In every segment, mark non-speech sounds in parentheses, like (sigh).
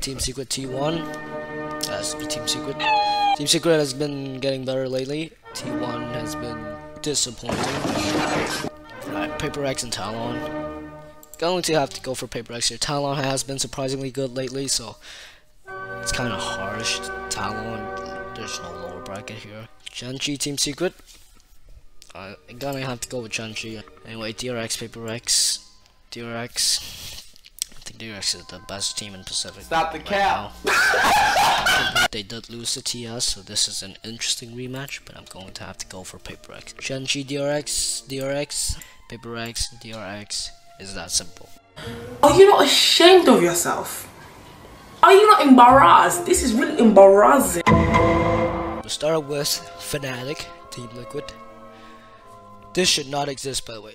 Team Secret T1. Has to be Team Secret. Team Secret has been getting better lately. T1 has been disappointing. Alright, Paper Rex and Talon. Going to have to go for Paper Rex here. Talon has been surprisingly good lately, so it's kind of harsh. Talon, there's no lower bracket here. Gen.G Team Secret. I'm gonna have to go with Gen.G. Anyway, DRX, Paper Rex, DRX. I think DRX is the best team in Pacific. Stop the right cap. (laughs) they did lose to TS, so this is an interesting rematch, but I'm going to have to go for Paper Rex. Gen.G DRX, DRX, Paper Rex, DRX. Is that simple. Are you not ashamed of yourself? Are you not embarrassed? This is really embarrassing. We'll start with Fnatic, Team Liquid. This should not exist, by the way.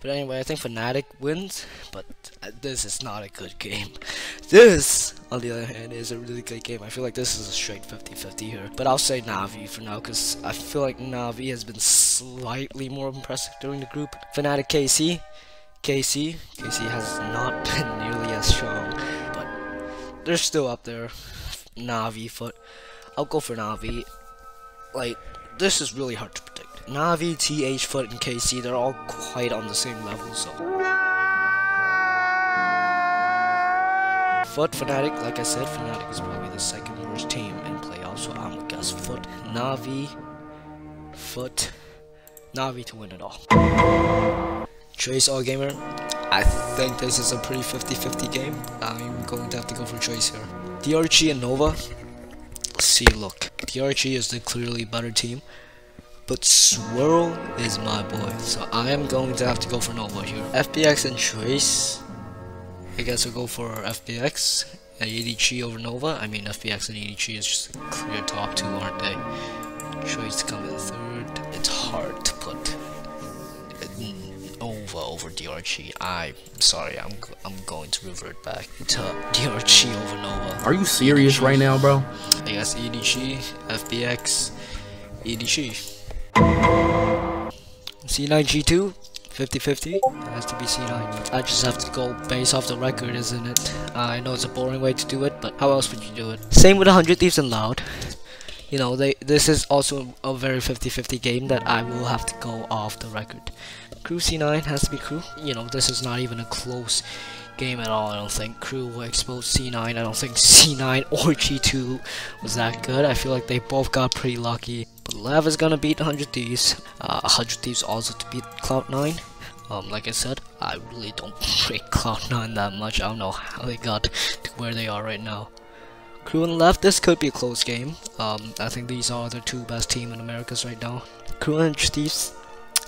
But anyway, I think Fnatic wins, but uh, this is not a good game. (laughs) This, on the other hand, is a really good game. I feel like this is a straight 50-50 here. But I'll say Navi for now, because I feel like Navi has been slightly more impressive during the group. Fnatic KC, KC, KC has not (laughs) been nearly as strong, but they're still up there. Navi, FUT. I'll go for Navi. Like, this is really hard to. Navi, TH, FUT, and KC, they're all quite on the same level, so. FUT, Fnatic, like I said, Fnatic is probably the second worst team in playoffs, so I'm gonna guess FUT, Navi, FUT, Navi to win it all. Trace All Gamer, I think this is a pretty 50-50 game. I'm going to have to go for Trace here. DRG and Nova, see, look, DRG is the clearly better team. But SWERL is my boy, so I am going to have to go for Nova here. FPX and Trace. I guess we'll go for FPX and EDG over Nova. I mean, FPX and EDG is just clear top two, aren't they? Trace coming in third. It's hard to put Nova over DRG. I'm sorry, I'm I'm going to revert back to DRG over Nova. Are you serious right now, bro? I guess EDG, FPX, EDG. C9G2, 50-50, has to be C9. I just have to go based off the record, isn't it? Uh, I know it's a boring way to do it, but how else would you do it? Same with 100 Thieves and Loud. You know, they this is also a very 50-50 game that I will have to go off the record. KRÜ C9 has to be KRÜ. You know, this is not even a close game at all, I don't think. KRÜ will expose C9. I don't think C9 or G2 was that good. I feel like they both got pretty lucky. But Lev is gonna beat 100 Thieves. Uh, 100 Thieves also to beat Cloud9. Um, like I said, I really don't (laughs) rate Cloud9 that much. I don't know how they got to where they are right now. KRÜ and Lev, this could be a close game. Um, I think these are the two best team in Americas right now. KRÜ and Thieves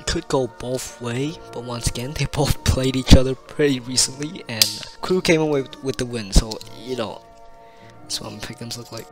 could go both way, but once again, they (laughs) both played each other pretty recently, and KRÜ came away with, with the win, so, you know, that's what my pickings look like.